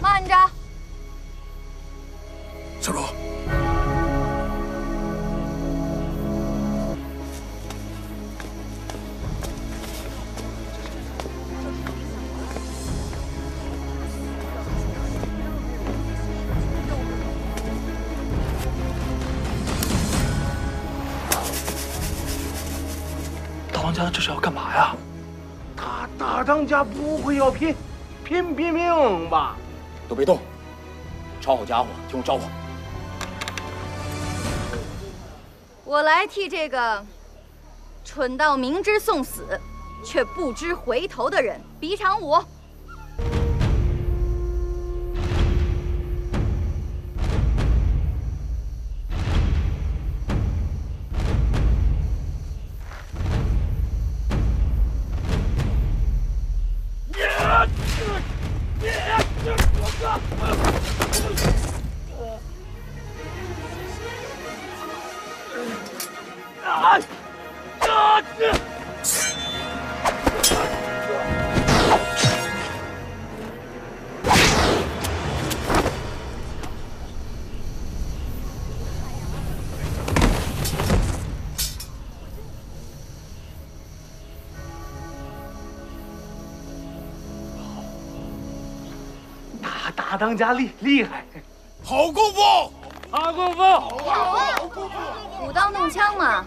慢着，小罗。大当家这是要干嘛呀？他大当家不会要拼拼拼命吧？都别动，抄好家伙，听我招呼。我来替这个蠢到明知送死却不知回头的人比场武。大大当家厉厉害，好功夫，好功夫，好功夫！舞刀弄枪嘛，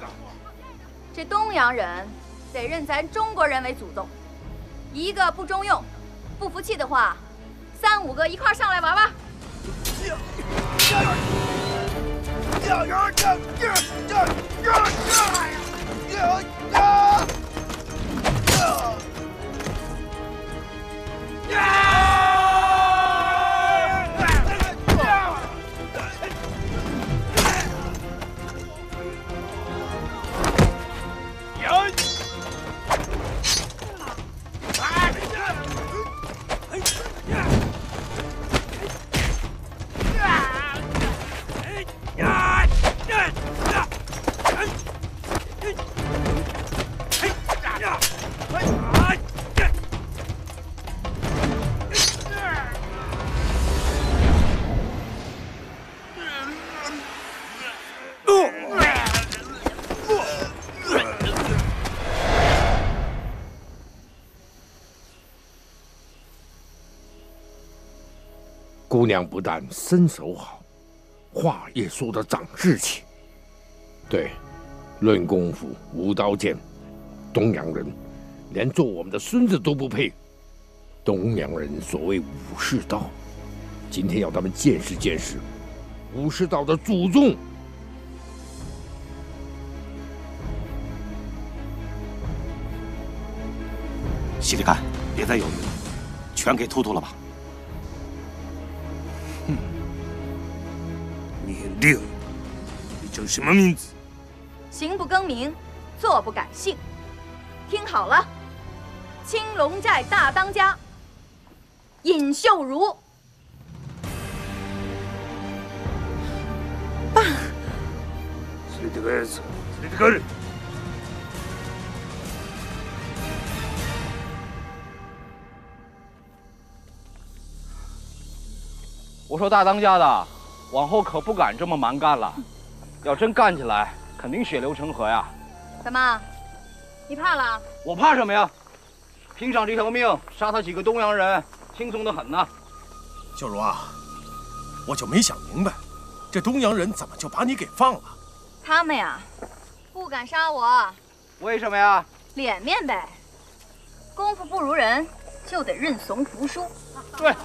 这东洋人得认咱中国人为祖宗，一个不中用，不服气的话，三五个一块上来玩玩。姑娘不但身手好，话也说得长志气。对，论功夫、舞刀剑，东洋人连做我们的孙子都不配。东洋人所谓武士道，今天要他们见识见识武士道的祖宗。西里干，别再犹豫了，全给突突了吧。年六，你叫什么名字？行不更名，坐不改姓。听好了，青龙寨大当家尹秀如。連れて帰るぞ連れて帰る我说大当家的，往后可不敢这么蛮干了，要真干起来，肯定血流成河呀。怎么，你怕了？我怕什么呀？ 拼上这条命，杀他几个东洋人，轻松的很呢。秀如啊，我就没想明白，这东洋人怎么就把你给放了？他们呀，不敢杀我，为什么呀？脸面呗。功夫不如人，就得认怂服输。对。